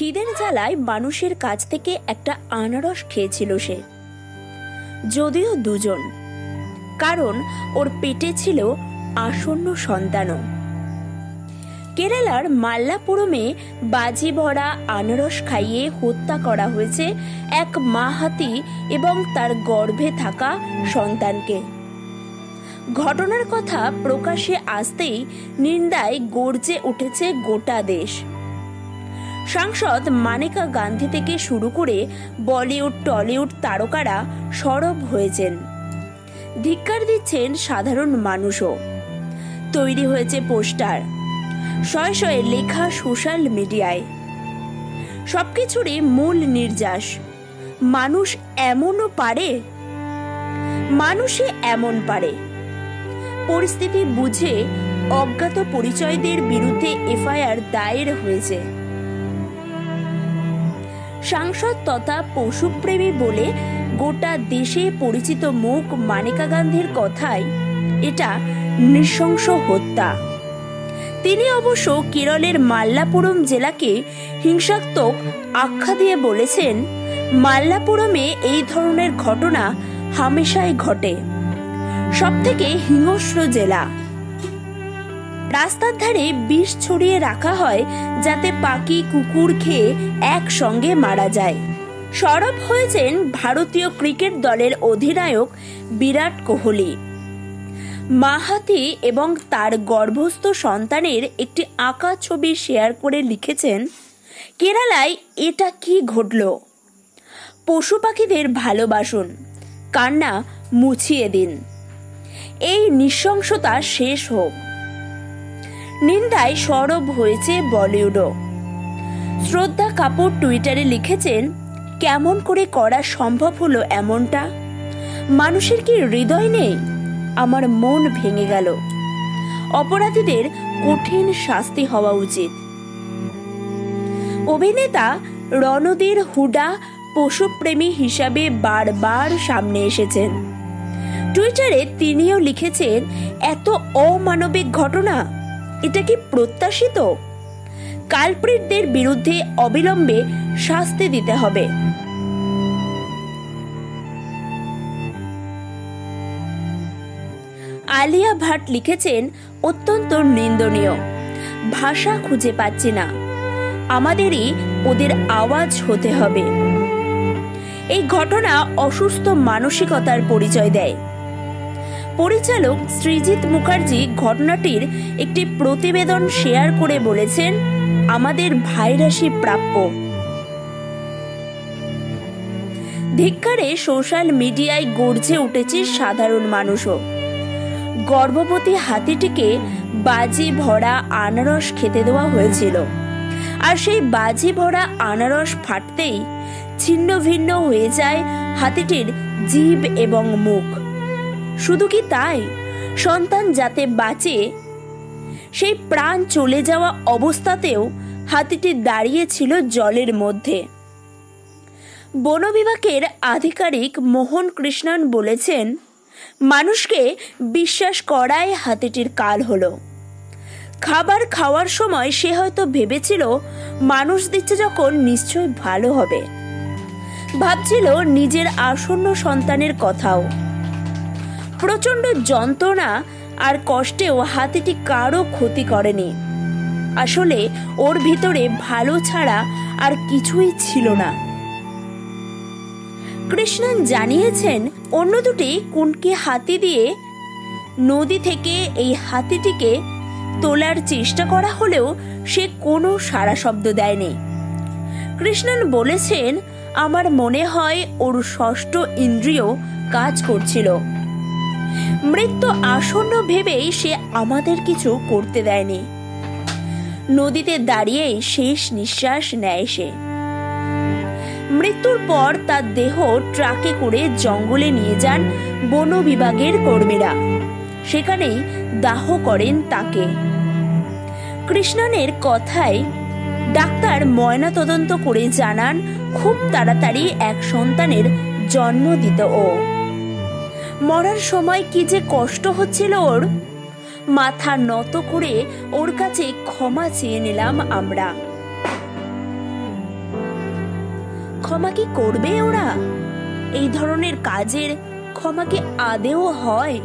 খিদের জ্বালায় মানুষের কাছ থেকে একটা আনারস খেয়েছিল সে। যদিও দুজন। কারণ ওর পেটে ছিল আসন্ন সন্তানও। কেরালার মাল্লাপুরমে বাজি ভরা আনারস খাইয়ে হত্যা করা হয়েছে এক মা হাতি এবং তার গর্ভে থাকা সন্তানকে। ঘটনার কথা প্রকাশে আসতেই নিন্দায় গর্জে উঠেছে গোটা দেশ। সাংসদ মানেকা গান্ধী থেকে শুরু করে বলিউড, টলিউড তারকারা সরব হয়েছেন। ধিক্কার দিচ্ছেন সাধারণ মানুষও। তৈরি হয়েছে পোস্টার। শয়ে শয়ে লেখা সোশ্যাল মিডিয়ায়। সবকিছুরই মূল নির্যাস, মানুষ এমনও পারে? মানুষে এমন পারে। পরিস্থিতি বুঝে অজ্ঞাত পরিচয়দের বিরুদ্ধে এফআইআর দায়ের হয়েছে। সাংসদ তথা পশুপ্রেমী বলে গোটা দেশে পরিচিত মুখ মানিকা গান্ধীর কথায় এটা নৃশংস হত্যা। তিনি অবশ্য কেরলের মাল্লাপুরম জেলাকে হিংসাত্মক আখ্যা দিয়ে বলেছেন, মাল্লাপুরমে এই ধরনের ঘটনা হামেশাই ঘটে। সবথেকে হিংস্র জেলা। রাস্তার ধারে বিষ ছড়িয়ে রাখা হয় যাতে পাখি কুকুর খেয়ে একসঙ্গে মারা যায়। সরব হয়েছেন ভারতীয় ক্রিকেট দলের অধিনায়ক বিরাট কোহলি। মাহাতি এবং তার গর্ভস্থ সন্তানের একটি আঁকা ছবি শেয়ার করে লিখেছেন, কেরালায় এটা কি ঘটল? পশু পাখিদের ভালোবাসুন, কান্না মুছিয়ে দিন। এই নৃশংসতা শেষ হোক। নিন্দায় সরব হয়েছে বলিউডও। শ্রদ্ধা কাপুর টুইটারে লিখেছেন, কেমন করে করা সম্ভব হলো এমনটা? মানুষের কি হৃদয় নেই? আমার মন ভেঙে গেল। অপরাধীদের কঠিন শাস্তি হওয়া উচিত। অভিনেতা রণদীর হুডা পশুপ্রেমী হিসাবে বারবার সামনে এসেছেন। টুইটারে তিনিও লিখেছেন, এত অমানবিক ঘটনা এটা কি প্রত্যাশিত? কালপ্রিটদের বিরুদ্ধে অবিলম্বে শাস্তি দিতে হবে। আলিয়া ভাট লিখেছেন, অত্যন্ত নিন্দনীয়। ভাষা খুঁজে পাচ্ছি না। আমাদেরই ওদের আওয়াজ হতে হবে। এই ঘটনা অসুস্থ মানসিকতার পরিচয় দেয়। পরিচালক সৃজিত মুখার্জি ঘটনাটির একটি প্রতিবেদন শেয়ার করে বলেছেন, আমাদের ভাইরাসই প্রাপ্য। ধিক্কারে সোশ্যাল মিডিয়ায় গর্জে উঠেছে সাধারণ মানুষও। গর্ভবতী হাতিটিকে বাজি ভরা আনারস খেতে দেওয়া হয়েছিল। আর সেই বাজি ভরা আনারস ফাটতেই ছিন্ন ভিন্ন হয়ে যায় হাতিটির জীব এবং মুখ। শুধু কি তাই? সন্তান যাতে বাঁচে, সেই প্রাণ চলে যাওয়া অবস্থাতেও হাতিটি দাঁড়িয়েছিল জলের মধ্যে। বন বিভাগের আধিকারিক মোহন কৃষ্ণন বলেছেন, মানুষকে বিশ্বাস করায় হাতিটির কাল হলো। খাবার খাওয়ার সময় সে হয়তো ভেবেছিল, মানুষ দিচ্ছে যখন নিশ্চয় ভালো হবে। ভাবছিল নিজের আসন্ন সন্তানের কথাও। প্রচণ্ড যন্ত্রণা আর কষ্টেও হাতিটি কারও ক্ষতি করেনি। আসলে ওর ভিতরে ভালো ছাড়া আর কিছুই ছিল না। কৃষ্ণন জানিয়েছেন, অন্য দুটি কুনকে হাতি দিয়ে নদী থেকে এই হাতিটিকে তোলার চেষ্টা করা হলেও সে কোনো সারা শব্দ দেয়নি। কৃষ্ণন বলেছেন, আমার মনে হয় ওর ষষ্ঠ ইন্দ্রিয় কাজ করছিল। মৃত্যু আসন্ন ভেবেই সে আমাদের কিছু করতে দেয়নি। নদীতে দাঁড়িয়েই শেষ নিঃশ্বাস নেয় সে। মৃত্যুর পর তার দেহ ট্রাকে করে জঙ্গলে নিয়ে যান বন বিভাগের কর্মীরা। সেখানেই দাহ করেন তাকে। কৃষ্ণনের কথায় ডাক্তার ময়না তদন্ত করে জানান, খুব তাড়াতাড়ি এক সন্তানের জন্ম দিত ও। মরার সময় কি যে কষ্ট হচ্ছিল ওর। মাথা নত করে ওর কাছে ক্ষমা চেয়ে নিলাম আমরা। ক্ষমা কি করবে ওরা? এই ধরনের কাজের ক্ষমা কি আদেও হয়?